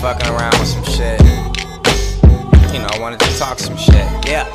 fucking around with some shit. You know, I wanted to talk some shit. Yeah.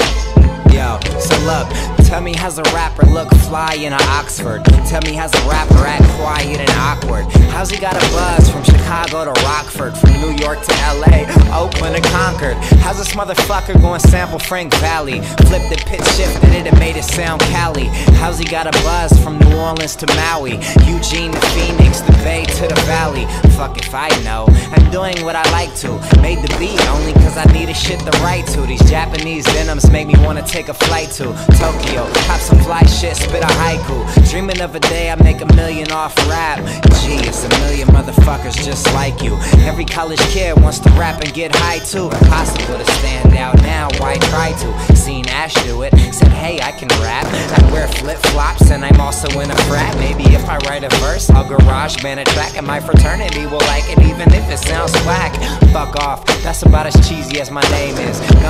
Yo, so look, tell me how's a rapper look fly in Oxford? Tell me how's a rapper act quiet and awkward? How's he got a buzz from Chicago to Rockford, from New York to LA, Oakland to Concord? How's this motherfucker going sample Frank Valli? Flipped it, pitch shifted it and made it sound Cali. How's he got a buzz from New Orleans to Maui, Eugene to Phoenix, the Bay to the Valley? Fuck if I know. I'm doing what I like to. Made the beat only cause I needed shit to write to. These Japanese denims make me wanna take a flight to Tokyo. Cop some fly shit, spit a haiku. Dreaming of a day I make a million off rap. Gee, it's a million motherfuckers just like you. Every college kid wants to rap and get high too. Impossible to stand out now, why try to? Seen Ash do it, said hey I can rap. I wear flip flops and I'm also in a frat. Maybe if I write a verse, I'll garage band a track and my fraternity will like it even if it sounds whack. Fuck off, that's about as cheesy as my name.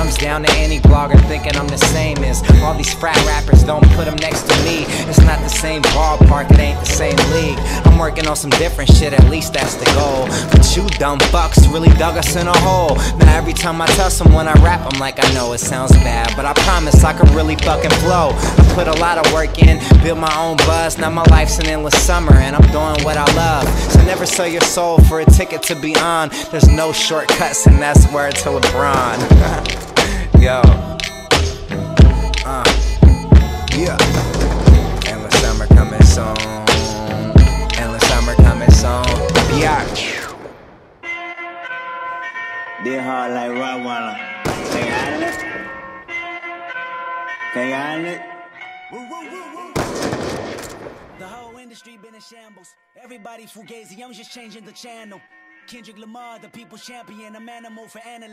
Comes down to any blogger thinking I'm the same as all these frat rappers. Don't put them next to me. It's not the same ballpark, it ain't the same league. I'm working on some different shit, at least that's the goal. But you dumb fucks really dug us in a hole. Now every time I tell someone I rap, I'm like, I know it sounds bad, but I promise I can really fucking flow. I put a lot of work in, build my own buzz. Now my life's an endless summer, and I'm doing what I love. So never sell your soul for a ticket to be on. There's no shortcuts, and that's word to LeBron. Yo. Uh. Yeah. Endless summer coming soon. Endless summer coming soon. Biatch. Did hard like Rottweiler. Pegale. Pegale. The whole industry been in shambles. Everybody fugazi, I'm just changing the channel. Kendrick Lamar, the people's champion, I'm animal for animal.